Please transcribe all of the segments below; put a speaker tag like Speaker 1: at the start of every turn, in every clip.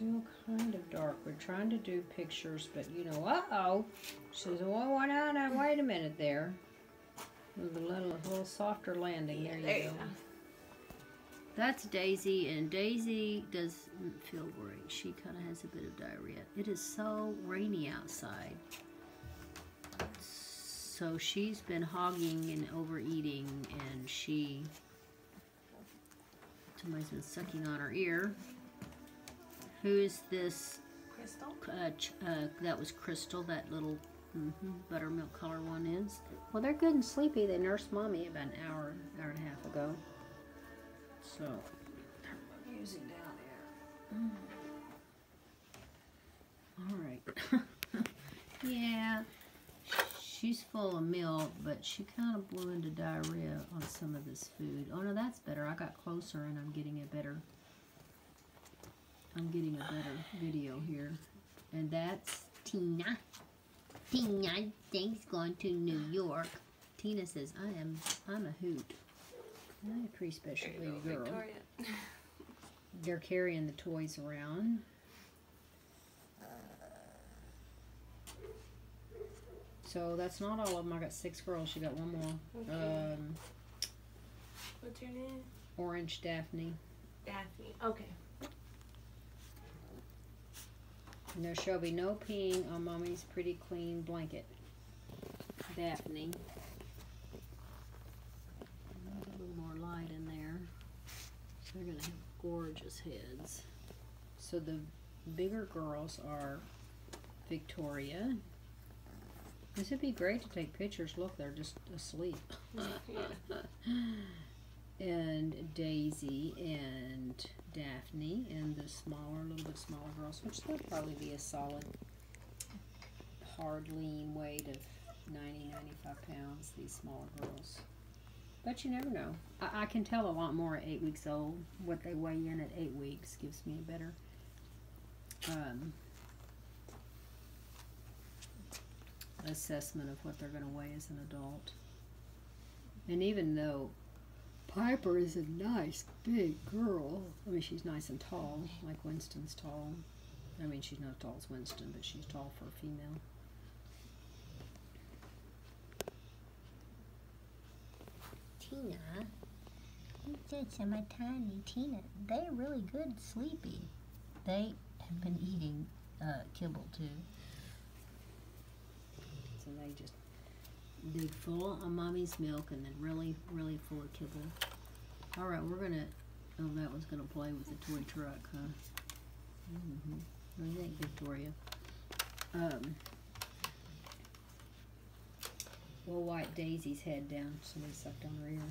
Speaker 1: still kind of dark. We're trying to do pictures, but you know, uh-oh. She says, well, why not? Wait a minute there. With a little, a little softer landing. there
Speaker 2: there you
Speaker 1: go.
Speaker 3: That's Daisy, and Daisy doesn't feel great. She kind of has a bit of diarrhea. It is so rainy outside. So she's been hogging and overeating, and she. Somebody's been sucking on her ear. Who is this?
Speaker 2: Crystal?
Speaker 3: Uh, ch- uh, that was Crystal, that little mhm, buttermilk color one is. Well, they're good and sleepy. They nursed mommy about an hour, hour and a half ago. So, they're using down there. All right. yeah, she's full of milk, but she kind of blew into diarrhea on some of this food. Oh no, that's better. I got closer and I'm getting a better. I'm getting a better video here, and that's Tina. Tina thanks going to New York. Tina says, "I am. I'm a hoot." I'm a pretty special
Speaker 2: There you
Speaker 3: lady
Speaker 2: go,
Speaker 3: girl.
Speaker 2: Victoria.
Speaker 1: They're carrying the toys around. So that's not all of them. I got six girls. She got one more.
Speaker 2: Okay.
Speaker 1: Um,
Speaker 2: What's your name?
Speaker 1: Orange Daphne.
Speaker 2: Daphne. Okay.
Speaker 1: And there shall be no peeing on mommy's pretty clean blanket. Daphne.
Speaker 3: A little more light in there. They're gonna have gorgeous heads.
Speaker 1: So the bigger girls are Victoria. This would be great to take pictures. Look, they're just asleep. And Daisy and Daphne and the smaller, little bit smaller girls, which would probably be a solid, hard, lean weight of 90, 95 pounds, these smaller girls. But you never know. I, I can tell a lot more at eight weeks old. What they weigh in at eight weeks gives me a better um, assessment of what they're going to weigh as an adult. And even though Piper is a nice big girl, I mean, she's nice and tall, like Winston's tall. I mean, she's not as tall as Winston, but she's tall for a female.
Speaker 3: Tina, some my tiny Tina. They're really good sleepy. They have been eating uh, kibble too.
Speaker 1: So they just
Speaker 3: Dig full of mommy's milk and then really, really full of kibble. All right, we're gonna. Oh, that was gonna play with the toy truck, huh? Mm-hmm. What do you think, Victoria?
Speaker 1: um, we'll wipe Daisy's head down. Somebody sucked on her ear.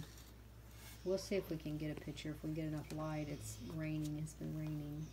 Speaker 1: We'll see if we can get a picture. If we get enough light, it's raining. It's been raining.